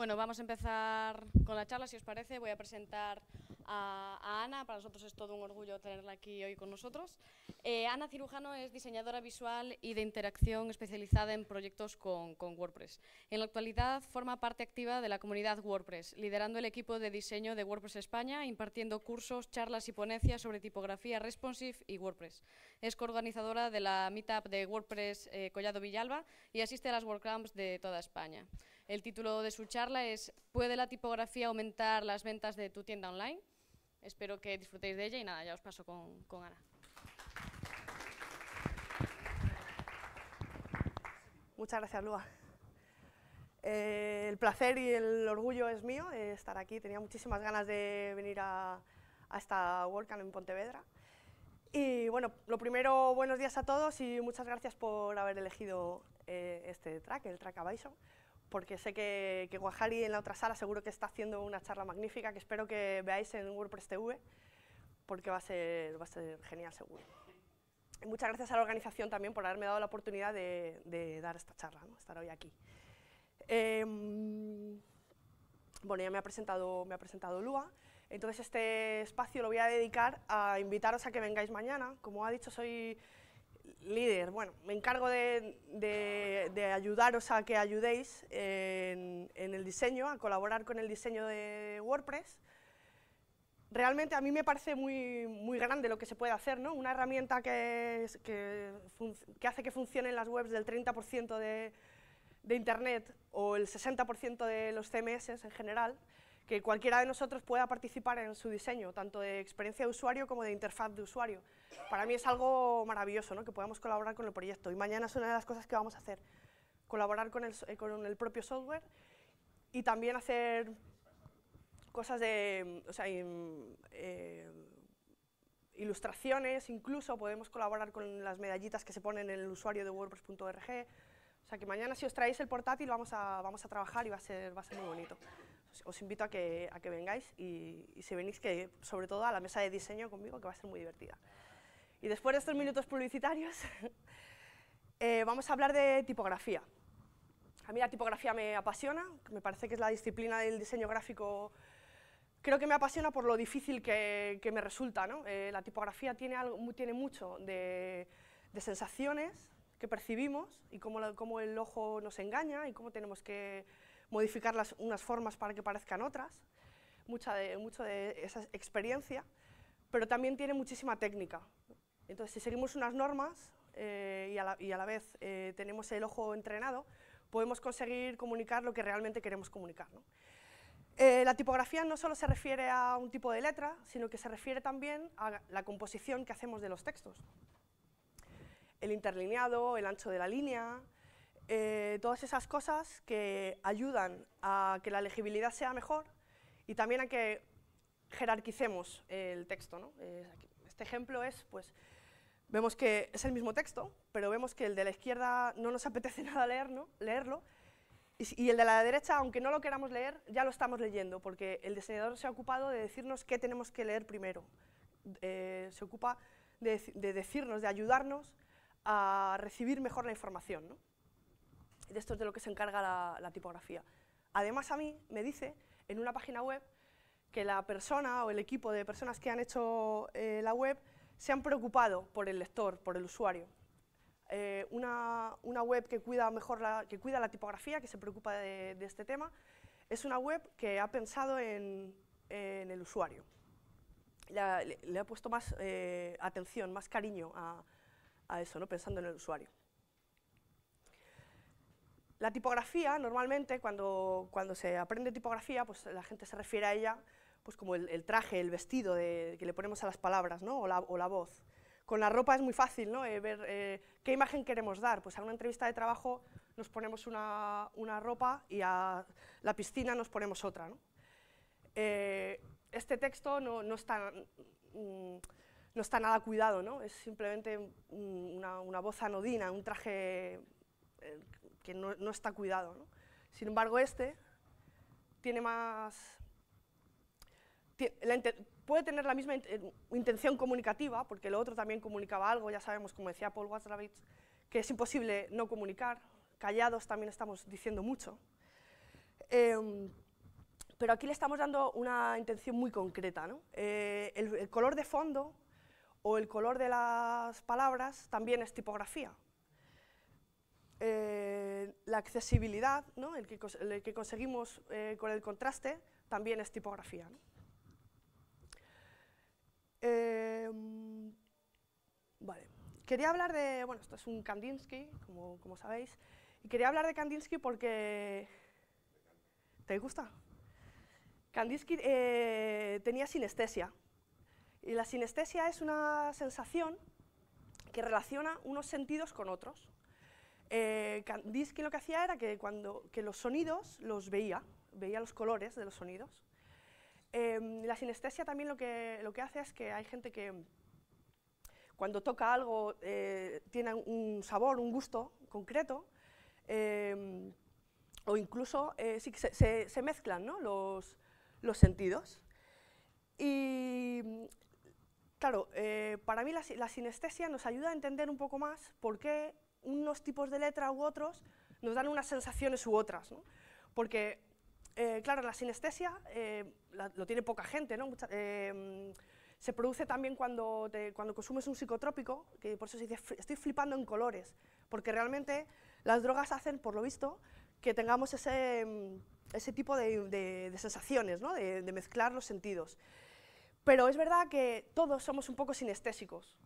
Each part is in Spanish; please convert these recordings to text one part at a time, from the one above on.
Bueno, vamos a empezar con la charla, si os parece. Voy a presentar a, Ana. Para nosotros es todo un orgullo tenerla aquí hoy con nosotros. Eh, Ana Cirujano es diseñadora visual y de interacción especializada en proyectos con, WordPress. En la actualidad forma parte activa de la comunidad WordPress, liderando el equipo de diseño de WordPress España, impartiendo cursos, charlas y ponencias sobre tipografía responsive y WordPress. Es coorganizadora de la Meetup de WordPress eh, Collado Villalba y asiste a las WordCamps de toda España. El título de su charla es ¿Puede la tipografía aumentar las ventas de tu tienda online? Espero que disfrutéis de ella y nada, ya os paso con, Ana. Muchas gracias, Lua. Eh, el placer y el orgullo es mío estar aquí. Tenía muchísimas ganas de venir a, esta WordCamp en Pontevedra. Y bueno, lo primero, buenos días a todos y muchas gracias por haber elegido eh, este track, el track Avison porque sé que, que Guajari en la otra sala seguro que está haciendo una charla magnífica que espero que veáis en WordPress TV, porque va a ser, va a ser genial seguro. Y muchas gracias a la organización también por haberme dado la oportunidad de, dar esta charla, ¿no? estar hoy aquí. Em, bueno, ya me ha, presentado, me ha presentado Lua, entonces este espacio lo voy a dedicar a invitaros a que vengáis mañana. Como ha dicho, soy líder, bueno, me encargo de, ayudaros a que ayudéis en, el diseño, a colaborar con el diseño de WordPress. Realmente a mí me parece muy, muy grande lo que se puede hacer, ¿no? Una herramienta que, que, hace que funcionen las webs del 30% de, de Internet o el 60% de los CMS en general, que cualquiera de nosotros pueda participar en su diseño, tanto de experiencia de usuario como de interfaz de usuario. Para mí es algo maravilloso ¿no? que podamos colaborar con el proyecto y mañana es una de las cosas que vamos a hacer, colaborar con el, eh, con el propio software y también hacer cosas de, o sea, eh, ilustraciones, incluso podemos colaborar con las medallitas que se ponen en el usuario de wordpress.org, o sea que mañana si os traéis el portátil vamos a, vamos a trabajar y va a ser, va a ser muy bonito os invito a que, a que vengáis y, si venís, que sobre todo a la mesa de diseño conmigo, que va a ser muy divertida. Y después de estos minutos publicitarios, eh, vamos a hablar de tipografía. A mí la tipografía me apasiona, me parece que es la disciplina del diseño gráfico, creo que me apasiona por lo difícil que, que me resulta. ¿no? Eh, la tipografía tiene, algo, tiene mucho de, de sensaciones que percibimos y cómo, cómo el ojo nos engaña y cómo tenemos que modificar las, unas formas para que parezcan otras, mucha de, mucho de esa experiencia, pero también tiene muchísima técnica. Entonces, si seguimos unas normas eh, y, a la, y, a la, vez eh, tenemos el ojo entrenado, podemos conseguir comunicar lo que realmente queremos comunicar. Eh, la tipografía no solo se refiere a un tipo de letra, sino que se refiere también a la composición que hacemos de los textos. El interlineado, el ancho de la línea, eh, todas esas cosas que ayudan a que la legibilidad sea mejor y también a que jerarquicemos el texto. este ejemplo es, pues, vemos que es el mismo texto, pero vemos que el de la izquierda no nos apetece nada leer, leerlo, y, el de la derecha, aunque no lo queramos leer, ya lo estamos leyendo, porque el diseñador se ha ocupado de decirnos qué tenemos que leer primero. Eh, se ocupa de, decirnos, de ayudarnos a recibir mejor la información. ¿no? De esto es de lo que se encarga la, tipografía. Además, a mí me dice en una página web que la persona o el equipo de personas que han hecho eh, la web se han preocupado por el lector, por el usuario. Eh, una, web que cuida, mejor la, que cuida la tipografía, que se preocupa de, este tema, es una web que ha pensado en, el usuario. Le, ha puesto más eh, atención, más cariño a, a eso, ¿no? pensando en el usuario. La tipografía, normalmente, cuando, cuando se aprende tipografía, pues la gente se refiere a ella pues como el, traje, el vestido que le ponemos a las palabras, ¿no? o, la, o la voz. Con la ropa es muy fácil ¿no? Eh, ver eh, qué imagen queremos dar. Pues a una entrevista de trabajo nos ponemos una, una ropa y a la piscina nos ponemos otra. Eh, este texto no, no, está, mm, no está nada cuidado, ¿no? es simplemente una, una voz anodina, un traje que no, está cuidado. Sin embargo, este tiene más... puede tener la misma eh, intención comunicativa, porque lo otro también comunicaba algo, ya sabemos, como decía Paul Watzlawick, que es imposible no comunicar, callados también estamos diciendo mucho. Em, pero aquí le estamos dando una intención muy concreta. Eh, el, color de fondo o el color de las palabras también es tipografía. Eh, la accesibilidad, el, que, conseguimos eh, con el contraste, también es tipografía. Em, vale. Quería hablar de, bueno, esto es un Kandinsky, como, como sabéis, y quería hablar de Kandinsky porque... ¿Te gusta? Kandinsky eh, tenía sinestesia, y la sinestesia es una sensación que relaciona unos sentidos con otros. Eh, lo que hacía era que, cuando, que los sonidos los veía, veía los colores de los sonidos. Em, la sinestesia también lo que, lo que hace es que hay gente que cuando toca algo eh, tiene un sabor, un gusto concreto, em, o incluso eh, se, mezclan los, los sentidos. Y claro, eh, para mí la, sinestesia nos ayuda a entender un poco más por qué unos tipos de letra u otros nos dan unas sensaciones u otras. ¿no? Porque, eh, claro, la sinestesia eh, lo tiene poca gente, ¿no? se produce también cuando, cuando consumes un psicotrópico, que por eso se dice estoy flipando en colores, porque realmente las drogas hacen, por lo visto, que tengamos ese ese tipo de, sensaciones, ¿no? de, mezclar los sentidos. Pero es verdad que todos somos un poco sinestésicos.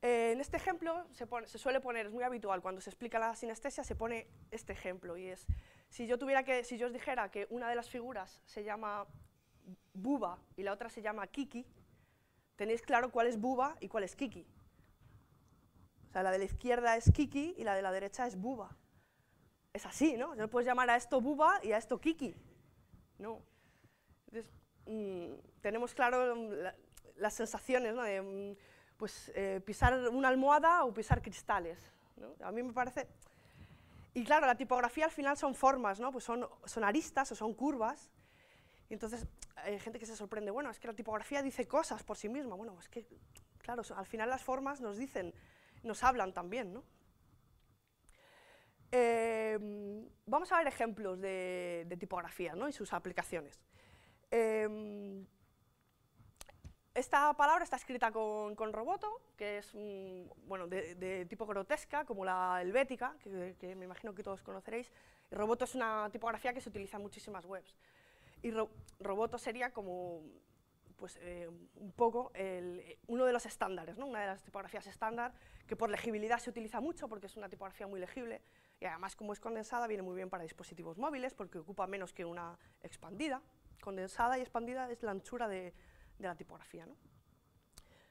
Eh, en este ejemplo se, se, suele poner, es muy habitual, cuando se explica la sinestesia se pone este ejemplo y es, si yo, tuviera que, si yo os dijera que una de las figuras se llama Buba y la otra se llama Kiki, tenéis claro cuál es Buba y cuál es Kiki. O sea, la de la izquierda es Kiki y la de la derecha es Buba es así, ¿no? No puedes llamar a esto buba y a esto kiki. No. Entonces, mm, tenemos claro mm, las sensaciones ¿no? de mm, pues, eh, pisar una almohada o pisar cristales. ¿no? A mí me parece... Y claro, la tipografía al final son formas, ¿no? pues son, son aristas o son curvas. Y entonces hay gente que se sorprende, bueno, es que la tipografía dice cosas por sí misma. Bueno, es que, claro, al final las formas nos dicen, nos hablan también, ¿no? Em, vamos a ver ejemplos de, tipografía y sus aplicaciones. Em, esta palabra está escrita con, roboto, que es bueno, de, tipo grotesca, como la helvética, que, me imagino que todos conoceréis. roboto es una tipografía que se utiliza en muchísimas webs. Y roboto sería como pues, eh, un poco uno de los estándares, ¿no? una de las tipografías estándar, que por legibilidad se utiliza mucho porque es una tipografía muy legible y además como es condensada viene muy bien para dispositivos móviles porque ocupa menos que una expandida. Condensada y expandida es la anchura de, la tipografía. ¿no?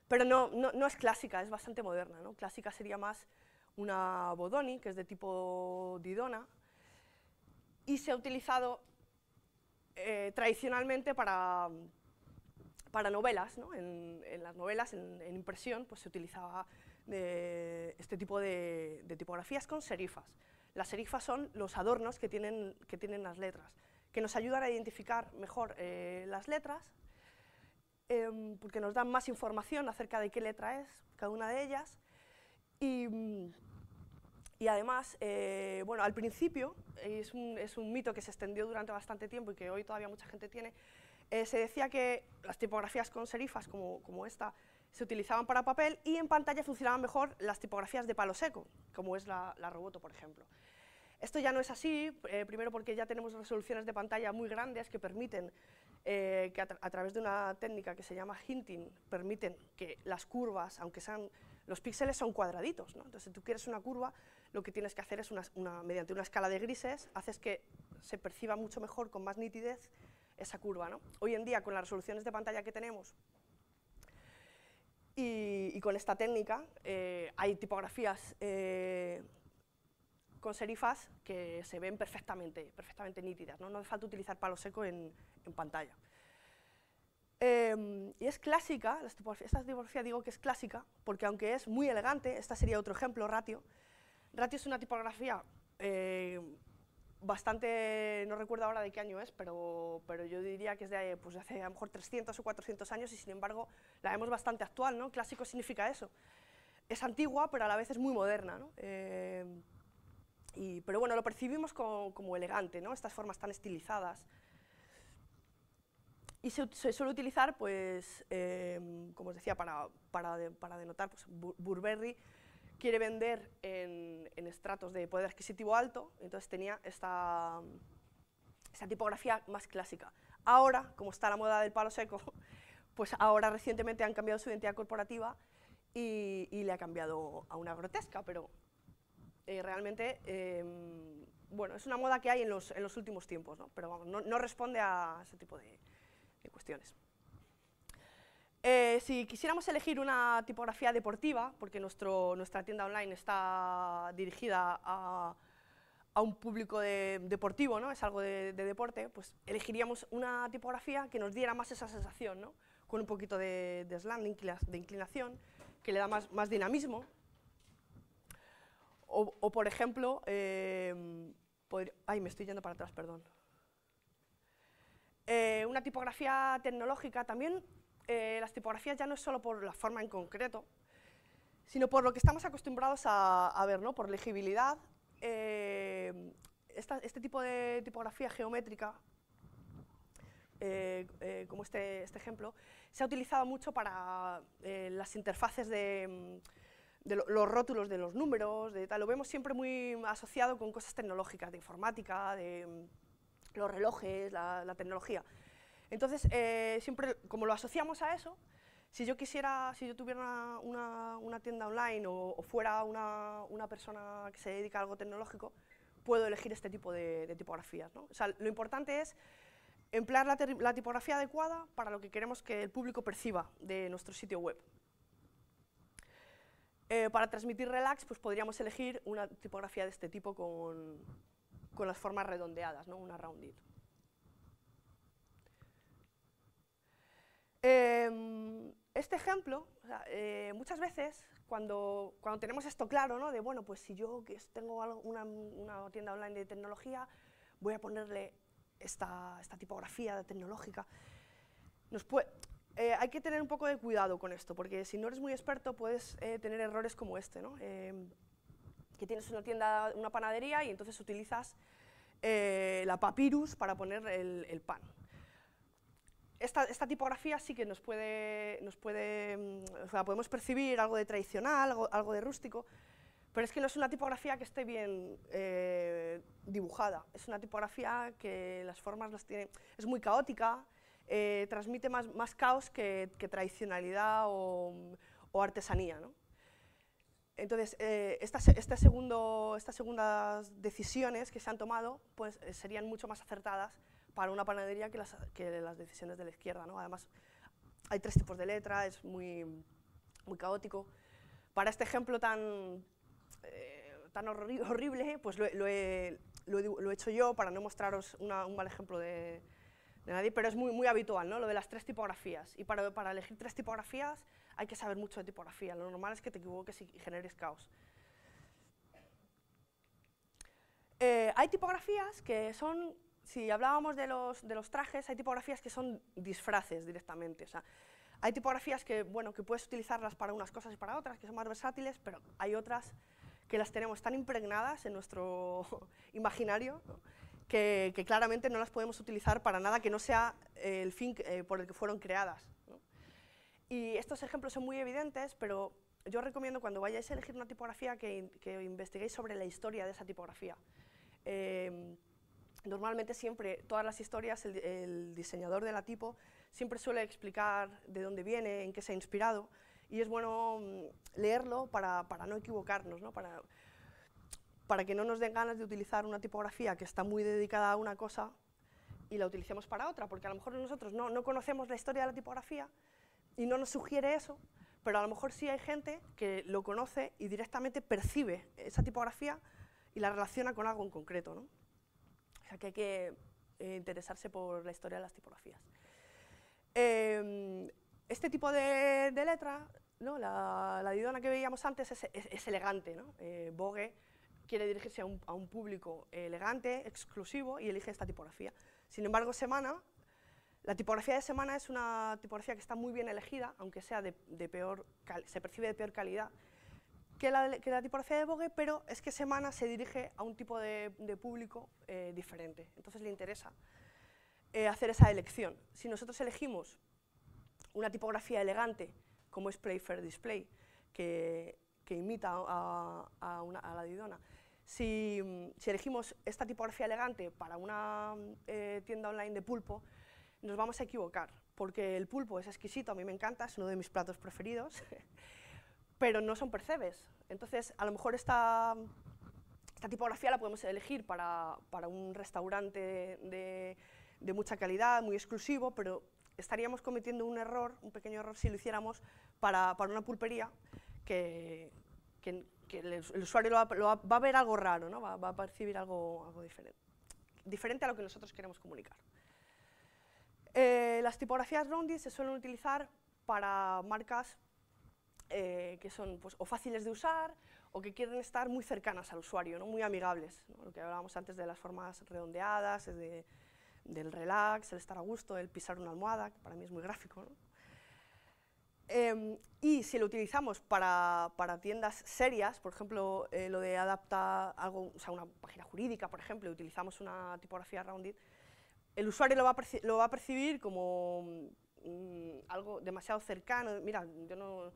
Pero no, no, es clásica, es bastante moderna. ¿no? Clásica sería más una Bodoni, que es de tipo Didona, y se ha utilizado eh, tradicionalmente para, para novelas. ¿no? En, las novelas, en, impresión, pues se utilizaba de este tipo de, de tipografías con serifas. Las serifas son los adornos que tienen, que tienen las letras, que nos ayudan a identificar mejor eh, las letras, em, porque nos dan más información acerca de qué letra es cada una de ellas. Y, y además, eh, bueno, al principio, es un, es un, mito que se extendió durante bastante tiempo y que hoy todavía mucha gente tiene, eh, se decía que las tipografías con serifas, como, como esta, se utilizaban para papel y en pantalla funcionaban mejor las tipografías de palo seco, como es la, la Roboto, por ejemplo. Esto ya no es así, eh, primero porque ya tenemos resoluciones de pantalla muy grandes que permiten eh, que a, través de una técnica que se llama hinting, permiten que las curvas, aunque sean, los píxeles son cuadraditos, entonces si tú quieres una curva, lo que tienes que hacer es, mediante una escala de grises, haces que se perciba mucho mejor, con más nitidez, esa curva. Hoy en día, con las resoluciones de pantalla que tenemos, y, con esta técnica eh, hay tipografías con serifas que se ven perfectamente, perfectamente nítidas, no, hace falta utilizar palo seco en, pantalla. Em, y es clásica, esta tipografía digo que es clásica, porque aunque es muy elegante, esta sería otro ejemplo, Ratio. Ratio es una tipografía eh, bastante, no recuerdo ahora de qué año es, pero, pero yo diría que es de, pues, hace a lo mejor 300 o 400 años y sin embargo la vemos bastante actual, ¿no? Clásico significa eso. Es antigua, pero a la vez es muy moderna, ¿no? Eh, Y, pero bueno, lo percibimos como, como elegante, ¿no? estas formas tan estilizadas. Y se, se suele utilizar, pues, eh, como os decía, para, para, de, para denotar, pues, Burberry quiere vender en, en, estratos de poder adquisitivo alto, entonces tenía esta, esta tipografía más clásica. Ahora, como está la moda del palo seco, pues ahora recientemente han cambiado su identidad corporativa y, y le ha cambiado a una grotesca, pero eh, realmente, eh, bueno, es una moda que hay en los, en los últimos tiempos, ¿no? pero vamos, no, no, responde a ese tipo de, de cuestiones. Eh, si quisiéramos elegir una tipografía deportiva, porque nuestro, nuestra tienda online está dirigida a, a un público de, deportivo, ¿no? es algo de, de, deporte, pues elegiríamos una tipografía que nos diera más esa sensación, ¿no? con un poquito de, de slant, de inclinación, que le da más, más dinamismo, o, por ejemplo, podría, ay, me estoy yendo para atrás, perdón. Eh, una tipografía tecnológica, también eh, las tipografías ya no es solo por la forma en concreto, sino por lo que estamos acostumbrados a, ver, ¿no? por legibilidad. Esta, este tipo de tipografía geométrica, eh, como este, este, ejemplo, se ha utilizado mucho para las interfaces de de lo, los rótulos de los números, de tal, lo vemos siempre muy asociado con cosas tecnológicas, de informática, de mm, los relojes, la, tecnología. Entonces, eh, siempre, como lo asociamos a eso, si yo quisiera, si yo tuviera una, tienda online o, fuera una, persona que se dedica a algo tecnológico, puedo elegir este tipo de, tipografías. ¿no? O sea, lo importante es emplear la tipografía adecuada para lo que queremos que el público perciba de nuestro sitio web. Eh, para transmitir relax, pues podríamos elegir una tipografía de este tipo con, con las formas redondeadas, ¿no? una rounded. Eh, este ejemplo, eh, muchas veces cuando, cuando tenemos esto claro, ¿no? de bueno, pues si yo tengo una, una, tienda online de tecnología, voy a ponerle esta, esta tipografía tecnológica, nos puede, eh, hay que tener un poco de cuidado con esto, porque si no eres muy experto puedes eh, tener errores como este, ¿no? eh, que tienes una tienda, una panadería y entonces utilizas eh, la papyrus para poner el, pan. Esta, tipografía sí que nos puede, nos puede mm, o sea, podemos percibir algo de tradicional, algo, de rústico, pero es que no es una tipografía que esté bien dibujada, es una tipografía que las formas las tiene, es muy caótica, eh, transmite más, más caos que, que tradicionalidad o, o artesanía. ¿no? Entonces, eh, estas, este segundo, estas segundas decisiones que se han tomado pues, eh, serían mucho más acertadas para una panadería que las, que las decisiones de la izquierda. ¿no? Además, hay tres tipos de letra, es muy, muy caótico. Para este ejemplo tan, eh, tan horrible, pues lo, lo, he, lo, he, lo, he, hecho yo para no mostraros una, un mal ejemplo de, de nadie, pero es muy, muy habitual, ¿no? Lo de las tres tipografías. Y para, para, elegir tres tipografías hay que saber mucho de tipografía. Lo normal es que te equivoques y generes caos. Eh, hay tipografías que son, si hablábamos de los, de los trajes, hay tipografías que son disfraces directamente. O sea, hay tipografías que, bueno, que puedes utilizarlas para unas cosas y para otras, que son más versátiles, pero hay otras que las tenemos tan impregnadas en nuestro imaginario ¿no? Que, que, claramente no las podemos utilizar para nada que no sea eh, el fin eh, por el que fueron creadas. ¿no? Y estos ejemplos son muy evidentes, pero yo recomiendo cuando vayáis a elegir una tipografía que, que investiguéis sobre la historia de esa tipografía. Eh, normalmente siempre, todas las historias, el, el, diseñador de la tipo siempre suele explicar de dónde viene, en qué se ha inspirado, y es bueno mm, leerlo para, para no equivocarnos, ¿no? Para, para que no nos den ganas de utilizar una tipografía que está muy dedicada a una cosa y la utilicemos para otra, porque a lo mejor nosotros no, no conocemos la historia de la tipografía y no nos sugiere eso, pero a lo mejor sí hay gente que lo conoce y directamente percibe esa tipografía y la relaciona con algo en concreto. ¿no? O sea que hay que eh, interesarse por la historia de las tipografías. Eh, este tipo de, letra, ¿no? la, la didona que veíamos antes es, es, es elegante, ¿no? Eh, Vogue quiere dirigirse a un, a público elegante, exclusivo, y elige esta tipografía. Sin embargo, Semana, la tipografía de Semana es una tipografía que está muy bien elegida, aunque sea de, peor se percibe de peor calidad, que la, tipografía de Vogue, pero es que Semana se dirige a un tipo de, de público eh, diferente. Entonces le interesa eh, hacer esa elección. Si nosotros elegimos una tipografía elegante, como es Playfair Display, que, imita a la Didona, si, si, elegimos esta tipografía elegante para una eh, tienda online de pulpo, nos vamos a equivocar, porque el pulpo es exquisito, a mí me encanta, es uno de mis platos preferidos, pero no son percebes. Entonces, a lo mejor esta, esta tipografía la podemos elegir para, para un restaurante de, de, mucha calidad, muy exclusivo, pero estaríamos cometiendo un error, un pequeño error, si lo hiciéramos para, para una pulpería que, que el, usuario va, a ver algo raro, ¿no? va, a percibir algo, diferente, diferente a lo que nosotros queremos comunicar. Eh, las tipografías rounded se suelen utilizar para marcas eh, que son pues, o fáciles de usar o que quieren estar muy cercanas al usuario, ¿no? muy amigables. Lo que hablábamos antes de las formas redondeadas, de, del relax, el estar a gusto, el pisar una almohada, que para mí es muy gráfico. Eh, y si lo utilizamos para, para tiendas serias, por ejemplo, eh, lo de adapta algo, o sea, una página jurídica, por ejemplo, y utilizamos una tipografía rounded, el usuario lo va a, lo va a percibir como mm, algo demasiado cercano. Mira, yo no,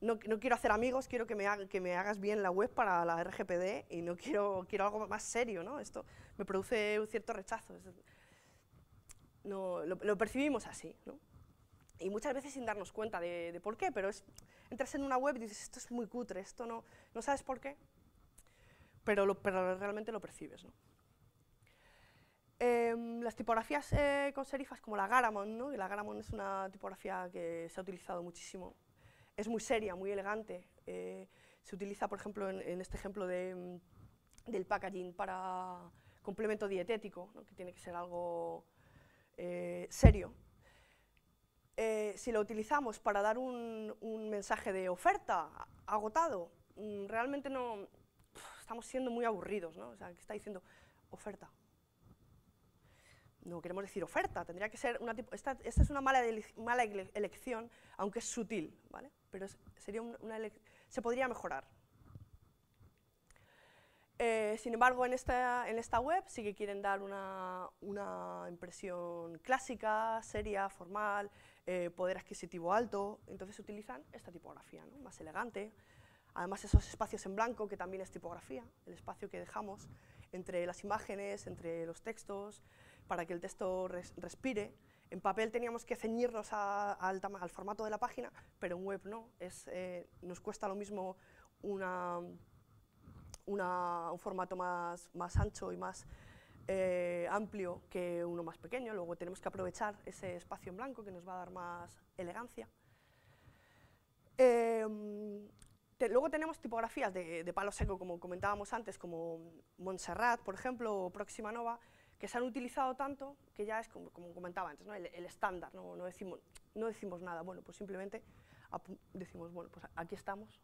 no, no, quiero hacer amigos, quiero que me, que me hagas bien la web para la RGPD y no quiero, quiero algo más serio, ¿no? Esto me produce un cierto rechazo. No, lo, lo percibimos así, ¿no? Y muchas veces sin darnos cuenta de, por qué, pero es, entras en una web y dices, esto es muy cutre, esto no, no sabes por qué, pero, pero realmente lo percibes. Eh, las tipografías eh, con serifas como la Garamond, ¿no? y la Garamond es una tipografía que se ha utilizado muchísimo, es muy seria, muy elegante, eh, se utiliza, por ejemplo, en, en este ejemplo de, del packaging para complemento dietético, que tiene que ser algo eh, serio, eh, si lo utilizamos para dar un, mensaje de oferta agotado, mm, realmente no estamos siendo muy aburridos, ¿no? O sea, que está diciendo oferta. No queremos decir oferta, tendría que ser una tipo, esta, es una mala, mala elección, aunque es sutil, ¿vale? Pero sería una, una se podría mejorar. Eh, sin embargo, en esta, en esta web sí que quieren dar una, una impresión clásica, seria, formal, eh, poder adquisitivo alto, entonces utilizan esta tipografía, ¿no? más elegante. Además, esos espacios en blanco, que también es tipografía, el espacio que dejamos entre las imágenes, entre los textos, para que el texto res respire. En papel teníamos que ceñirnos al, formato de la página, pero en web no. Es, eh, nos cuesta lo mismo un formato más ancho y más eh, amplio que uno más pequeño, luego tenemos que aprovechar ese espacio en blanco que nos va a dar más elegancia. Eh, luego tenemos tipografías de, de, palo seco, como comentábamos antes, como Montserrat, por ejemplo, o Próxima Nova, que se han utilizado tanto que ya es, como, como comentaba antes, ¿no? el, estándar. No, decimos, no decimos nada, bueno, pues simplemente decimos, bueno, pues aquí estamos.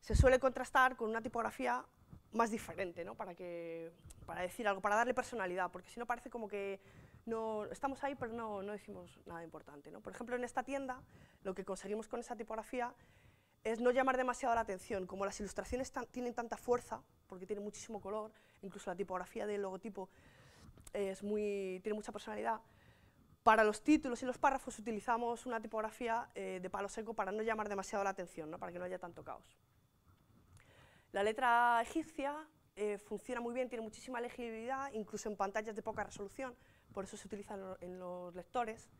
Se suele contrastar con una tipografía más diferente, ¿no? para, que, para decir algo, para darle personalidad, porque si no parece como que no, estamos ahí pero no, no decimos nada importante. ¿no? Por ejemplo, en esta tienda lo que conseguimos con esa tipografía es no llamar demasiado la atención, como las ilustraciones tienen tanta fuerza, porque tienen muchísimo color, incluso la tipografía del logotipo es muy, tiene mucha personalidad, para los títulos y los párrafos utilizamos una tipografía eh, de palo seco para no llamar demasiado la atención, ¿no? para que no haya tanto caos. La letra egipcia eh, funciona muy bien, tiene muchísima legibilidad, incluso en pantallas de poca resolución, por eso se utiliza en los lectores.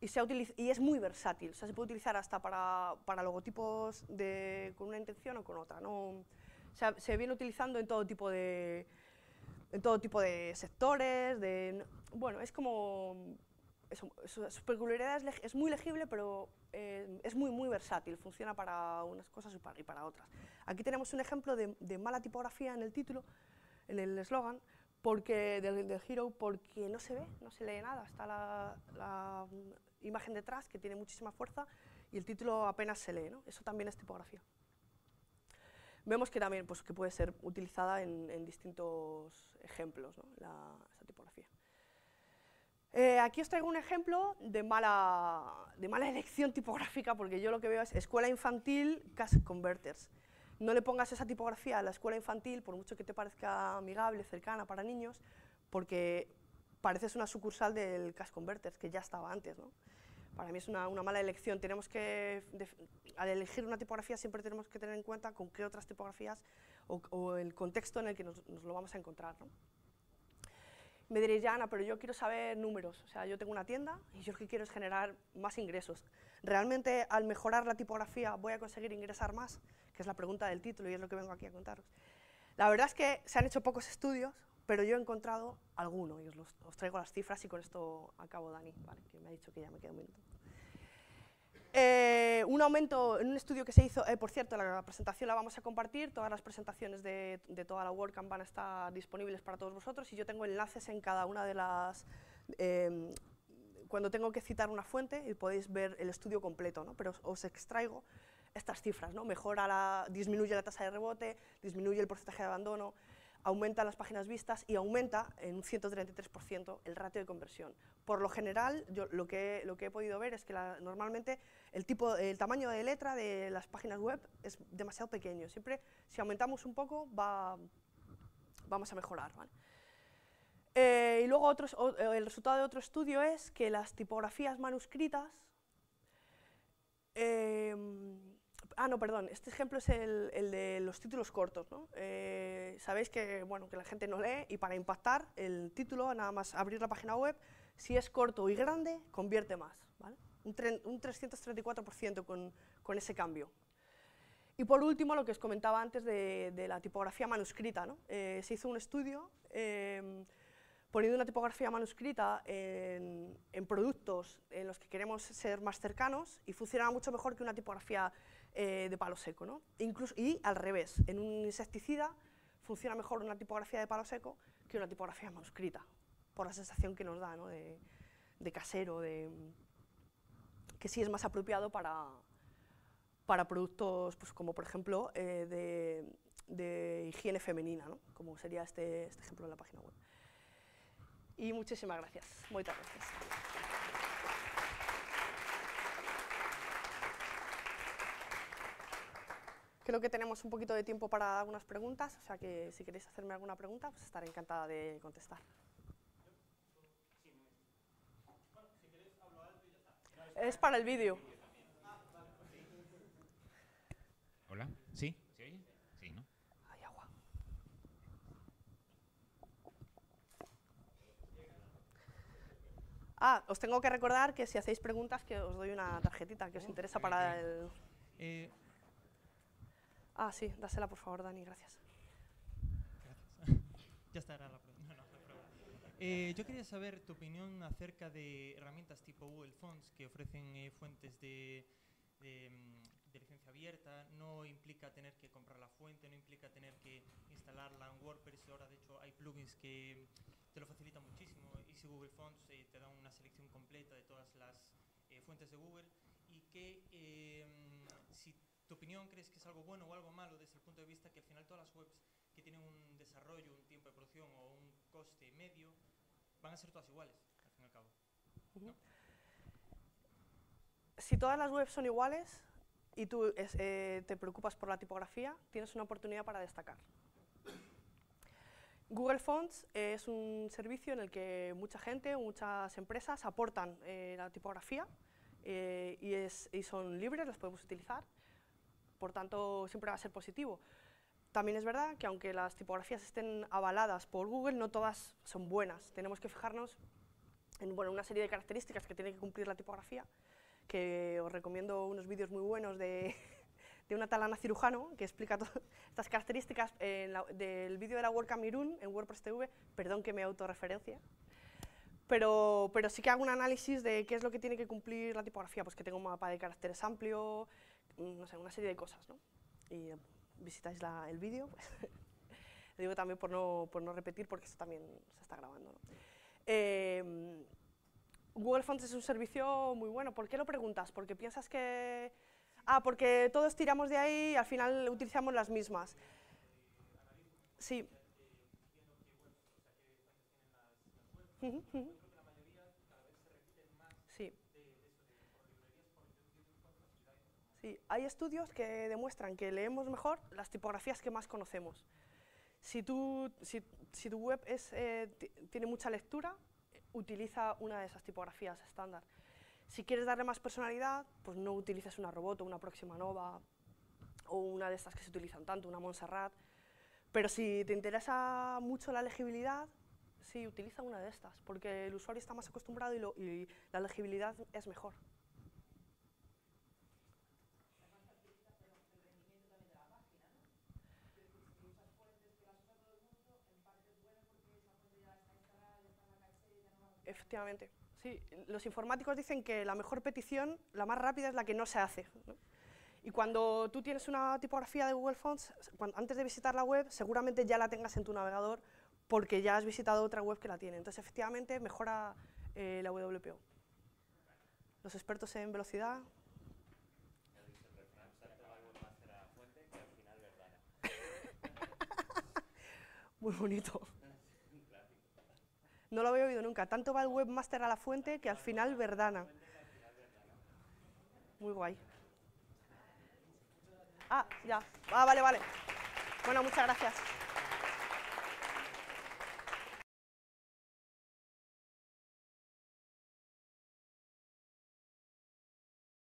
Y, es muy versátil, o sea, se puede utilizar hasta para, para logotipos con una intención o con otra. ¿no? Se viene utilizando en todo tipo de, en todo tipo de sectores, bueno, es como su peculiaridad es, muy legible, pero eh, es muy, muy versátil, funciona para unas cosas y para, otras. Aquí tenemos un ejemplo de, mala tipografía en el título, en el eslogan, porque del, del Hero, porque no se ve, no se lee nada, está la, imagen detrás que tiene muchísima fuerza y el título apenas se lee, ¿no? eso también es tipografía. Vemos que también pues, que puede ser utilizada en, distintos ejemplos, ¿no? esa tipografía. Eh, aquí os traigo un ejemplo de mala, de mala elección tipográfica, porque yo lo que veo es escuela infantil, Cash Converters. no le pongas esa tipografía a la escuela infantil, por mucho que te parezca amigable, cercana para niños, porque pareces una sucursal del Cash Converters, que ya estaba antes. ¿no? Para mí es una, una mala elección. Tenemos que, al elegir una tipografía, siempre tenemos que tener en cuenta con qué otras tipografías o, el contexto en el que nos, nos lo vamos a encontrar. ¿no? Me diréis, ya, Ana, pero yo quiero saber números. O sea, yo tengo una tienda y yo lo que quiero es generar más ingresos. ¿Realmente al mejorar la tipografía voy a conseguir ingresar más? Que es la pregunta del título y es lo que vengo aquí a contaros. La verdad es que se han hecho pocos estudios, pero yo he encontrado alguno y os, los, os traigo las cifras y con esto acabo Dani, vale, que me ha dicho que ya me queda un minuto. Eh, un aumento en un estudio que se hizo, eh, por cierto, la presentación la vamos a compartir, todas las presentaciones de, de, toda la WordCamp van a estar disponibles para todos vosotros y yo tengo enlaces en cada una de las... Eh, cuando tengo que citar una fuente y podéis ver el estudio completo, ¿no? pero os, os extraigo estas cifras, ¿no? mejora la, disminuye la tasa de rebote, disminuye el porcentaje de abandono, aumenta las páginas vistas y aumenta en un 133% el ratio de conversión. Por lo general, yo lo que, he podido ver es que normalmente el, tamaño de letra de las páginas web es demasiado pequeño. Siempre, si aumentamos un poco, va, vamos a mejorar. Eh, y luego otros, o, el resultado de otro estudio es que las tipografías manuscritas... Eh, ah, no, perdón, este ejemplo es el, el de los títulos cortos. ¿no? Eh, Sabéis que, bueno, que la gente no lee y para impactar el título, nada más abrir la página web, si es corto y grande, convierte más. ¿vale? Un, un 334% con, con ese cambio. Y por último, lo que os comentaba antes de, de la tipografía manuscrita. ¿no? Eh, se hizo un estudio eh, poniendo una tipografía manuscrita en, en, productos en los que queremos ser más cercanos y funcionaba mucho mejor que una tipografía eh, de palo seco. ¿no? Incluso, y al revés, en un insecticida funciona mejor una tipografía de palo seco que una tipografía manuscrita, por la sensación que nos da ¿no? de, casero, de, que sí es más apropiado para, para productos pues, como por ejemplo eh, de, de, higiene femenina, ¿no? como sería este, este ejemplo en la página web. Y muchísimas gracias. Muchas gracias. Creo que tenemos un poquito de tiempo para algunas preguntas, o sea que si queréis hacerme alguna pregunta, pues estaré encantada de contestar. Es para el vídeo. Hola, ¿sí? ¿Se oye? Sí, ¿no? Hay agua. Ah, os tengo que recordar que si hacéis preguntas que os doy una tarjetita que os interesa para el... Eh, Ah, sí, dásela por favor, Dani, gracias. Gracias. ya estará la pregunta. No, no, no, eh, yo quería saber tu opinión acerca de herramientas tipo Google Fonts que ofrecen eh, fuentes de, de, de, licencia abierta. No implica tener que comprar la fuente, no implica tener que instalarla en WordPress. Ahora, de hecho, hay plugins que te lo facilitan muchísimo. Y si Google Fonts eh, te da una selección completa de todas las eh, fuentes de Google y que eh, si tu opinión crees que es algo bueno o algo malo desde el punto de vista que al final todas las webs que tienen un desarrollo, un tiempo de producción o un coste medio van a ser todas iguales, al fin y al cabo. ¿no? Si todas las webs son iguales y tú es, eh, te preocupas por la tipografía, tienes una oportunidad para destacar. Google Fonts es un servicio en el que mucha gente, muchas empresas aportan eh, la tipografía eh, y, es, y son libres, las podemos utilizar por tanto siempre va a ser positivo. También es verdad que aunque las tipografías estén avaladas por Google, no todas son buenas. Tenemos que fijarnos en bueno, una serie de características que tiene que cumplir la tipografía, que os recomiendo unos vídeos muy buenos de, de una tal Ana Cirujano, que explica todas estas características en la, del vídeo de la WordCamp Irún en WordPress TV, perdón que me autorreferencia, pero, pero sí que hago un análisis de qué es lo que tiene que cumplir la tipografía, pues que tenga un mapa de caracteres amplio, no sé, una serie de cosas, ¿no? Y visitáis la, el vídeo, pues, digo también por no, por no repetir, porque esto también se está grabando, ¿no? Eh, Google Fonts es un servicio muy bueno. ¿Por qué lo preguntas? Porque piensas que... Ah, porque todos tiramos de ahí y al final utilizamos las mismas. Sí. Sí. Sí, hay estudios que demuestran que leemos mejor las tipografías que más conocemos. Si, tú, si, si tu web es, eh, tiene mucha lectura, utiliza una de esas tipografías estándar. Si quieres darle más personalidad, pues no utilices una Roboto, una Próxima Nova o una de estas que se utilizan tanto, una Montserrat. Pero si te interesa mucho la legibilidad, sí, utiliza una de estas, porque el usuario está más acostumbrado y, y la legibilidad es mejor. Efectivamente. Sí, los informáticos dicen que la mejor petición, la más rápida, es la que no se hace. Y cuando tú tienes una tipografía de Google Fonts, antes de visitar la web, seguramente ya la tengas en tu navegador porque ya has visitado otra web que la tiene. Entonces, efectivamente, mejora eh, la WPO. Los expertos en velocidad... Muy bonito. No lo había oído nunca. Tanto va el webmaster a la fuente que al final verdana. Muy guay. Ah, ya. Ah, vale, vale. Bueno, muchas gracias.